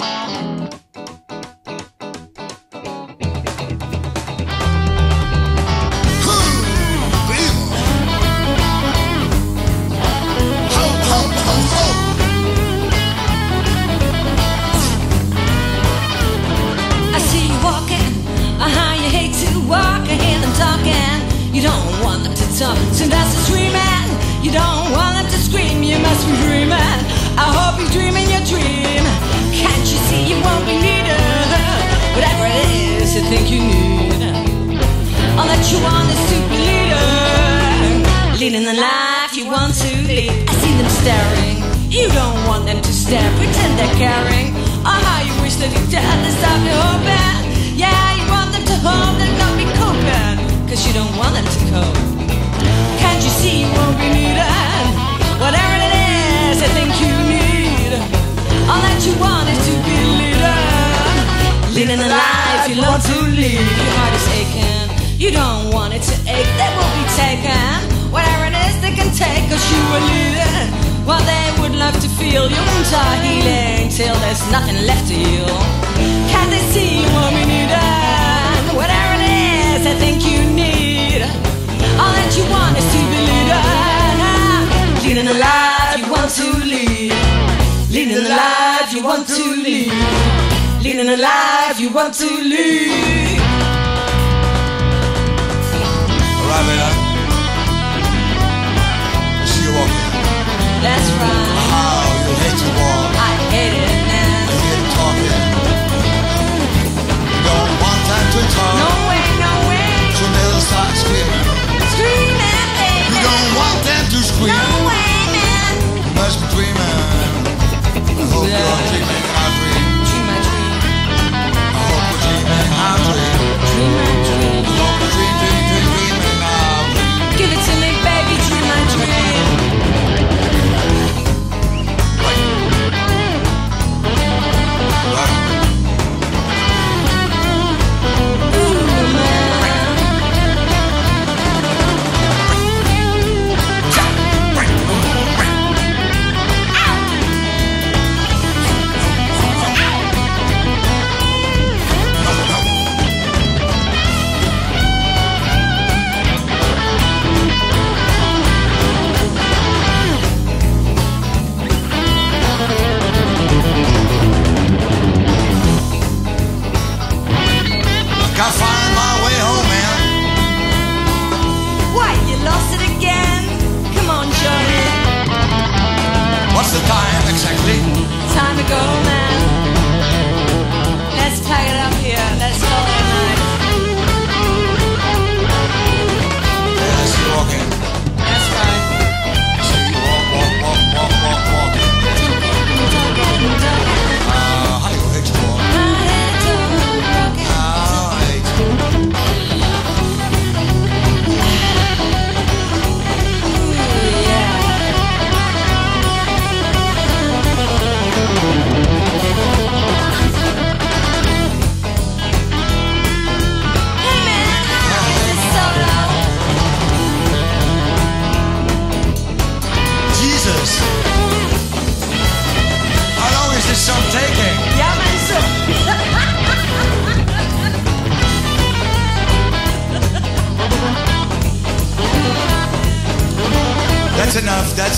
Bye. You don't want it to ache, they will be taken. Whatever it is they can take, cause you were it. While they would love to feel your wounds are healing till there's nothing left to you. Can they see what we need? Whatever it is I think you need, all that you want is to be leading. Leading the life you want to lead. Leading the life you want to lead. Leading the life you want to lead right, man? That's right. Oh, you hate to walk. I hate it.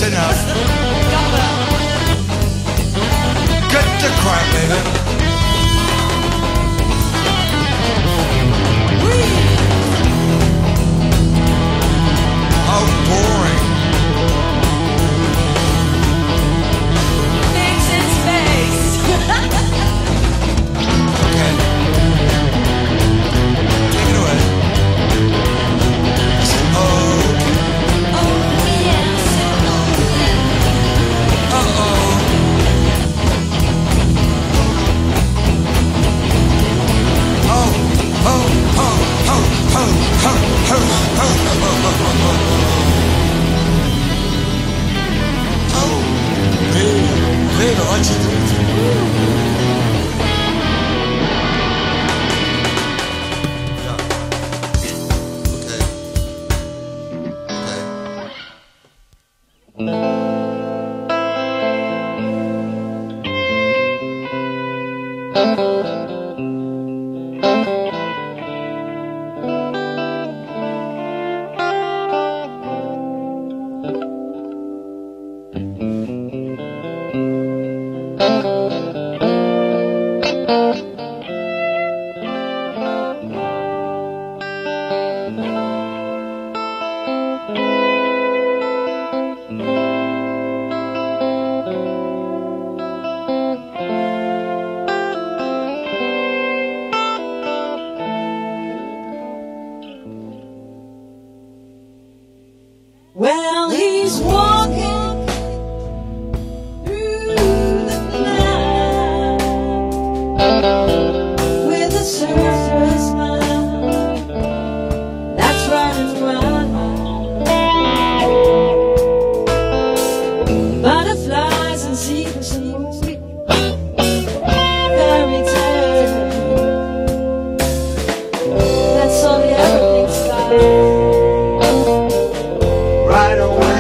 enough. Mm-hmm. I don't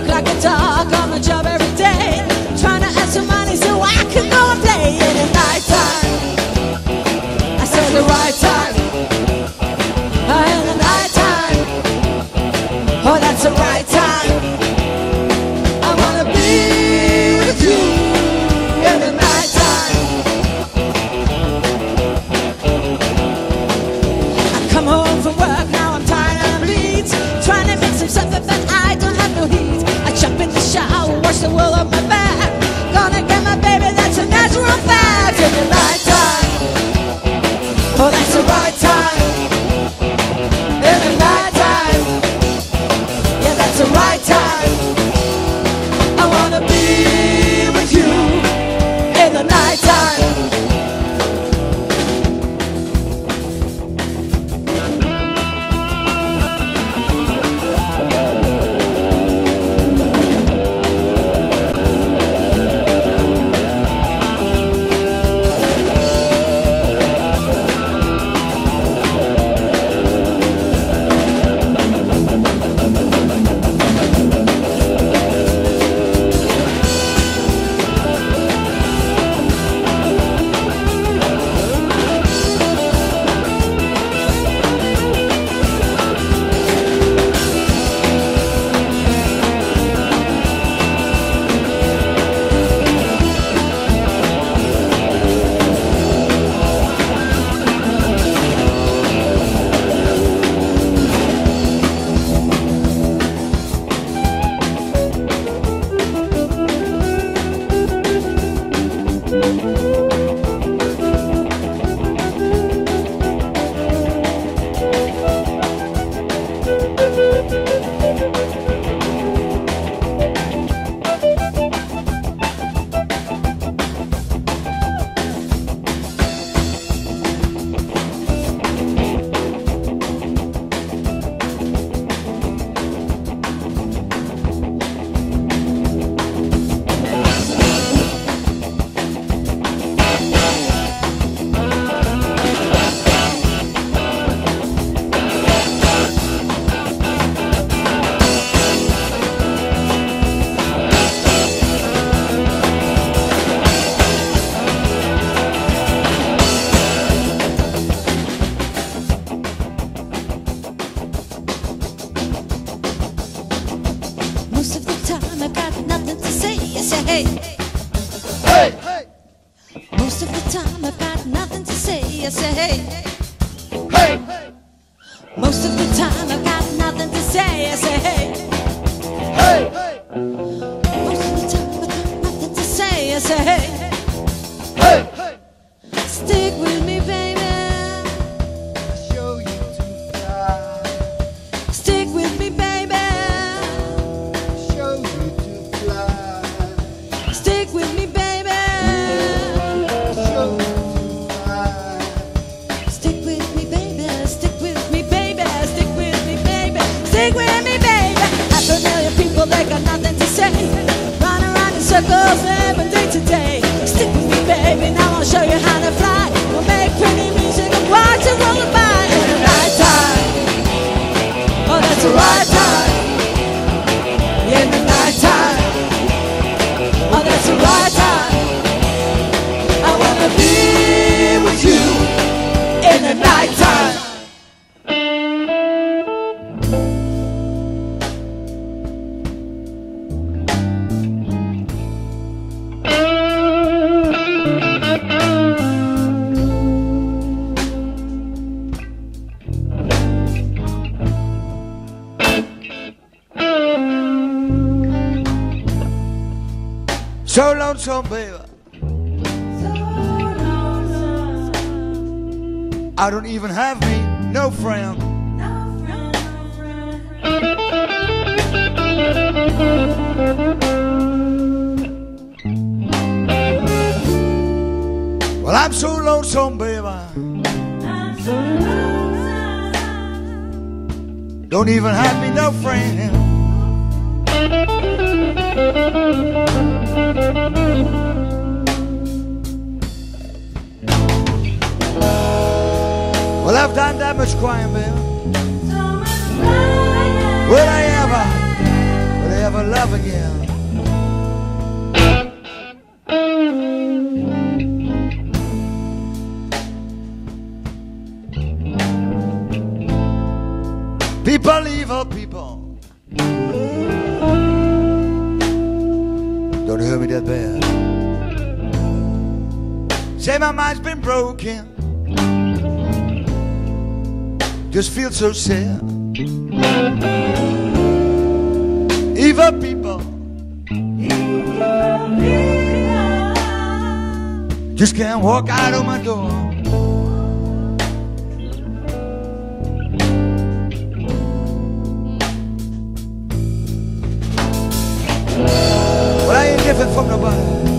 look like a dog. the world of my circles every day today. Stick with me, baby, now I'll show you how to fly. We'll make pretty music and watch it roll by. So lonesome, baby. So lonesome. I don't even have me, no friend. No friend, no friend. Well, I'm so lonesome, baby. I'm so lonesome. Don't even have me, no friend. I've done that much crying, baby. Will I ever, will I ever love again? People leave, evil people. Don't hurt me that bad. Say my mind's been broken. Just feel so sad. Evil people. Just can't walk out of my door. But I ain't different from nobody.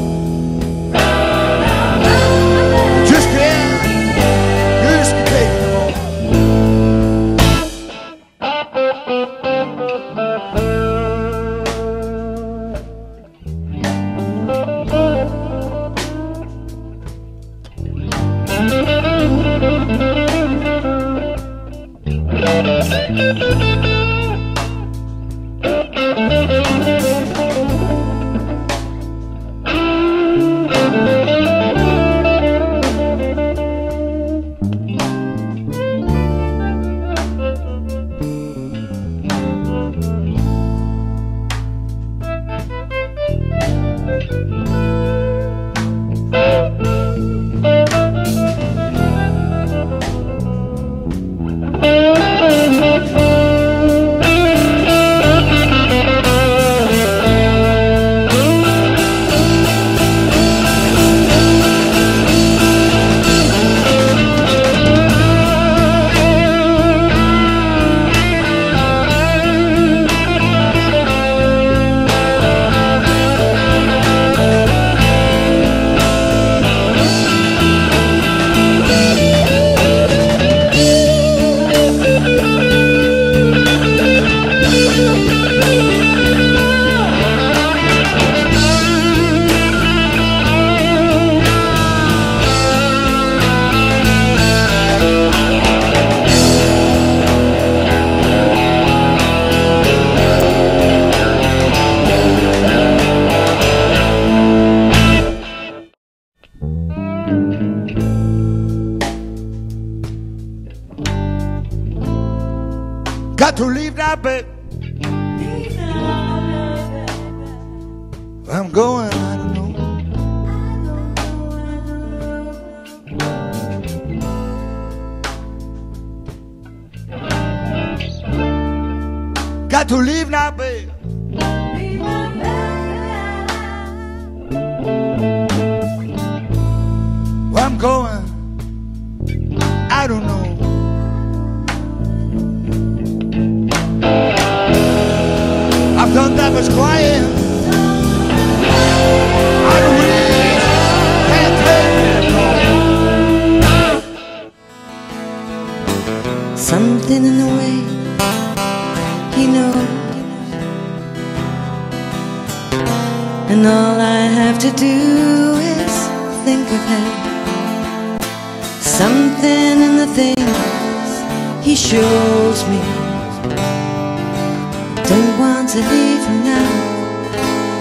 To leave now, babe. Where I'm going, I don't know. I've done that much crying. I really can't take it. Something in the way he knows, and all I have to do is think of him. Something in the things he shows me. Don't want to leave him now.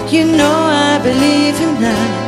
You know I believe him now.